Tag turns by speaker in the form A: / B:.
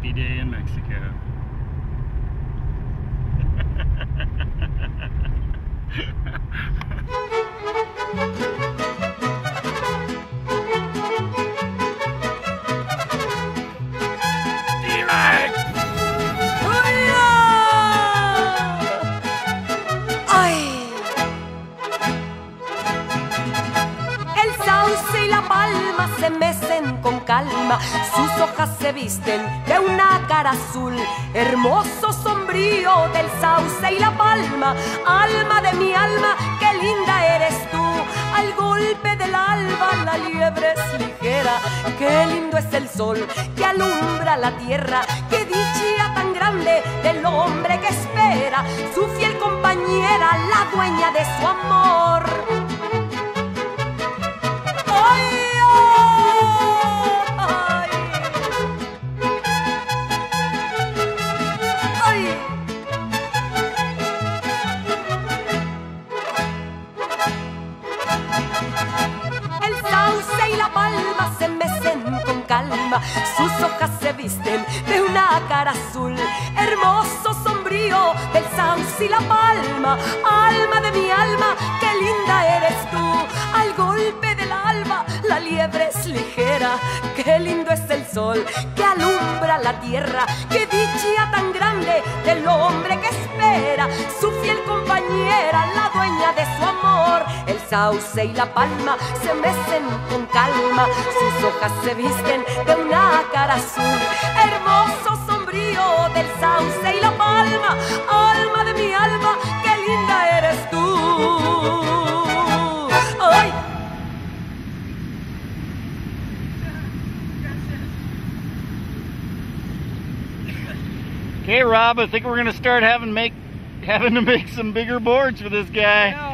A: hippie day in Mexico.
B: El sauce y la palma se con calma, sus hojas se visten de una cara azul, hermoso sombrío del sauce y la palma, alma de mi alma, qué linda eres tú, al golpe del alba la liebre es ligera, qué lindo es el sol que alumbra la tierra, qué dicha tan grande del hombre que espera. Su fiel compañera, la dueña de su amor. Sauce y la palma se mecen con calma, sus hojas se visten de una cara azul, hermoso sombrío del sauce y la palma, alma de mi alma, qué linda eres tú, al golpe del alba la liebre es ligera, qué lindo es el sol que alumbra la tierra, qué dicha tan grande del hombre que espera. Su fiel compañera, la sauce y la palma se mecen con calma, sus hojas se visten de una cara azul, hermoso sombrío del sauce y la palma, alma de mi alma, qué linda eres tú. ¡Ay!
A: Okay, Rob, I think we're gonna start having make having to make some bigger boards for this guy.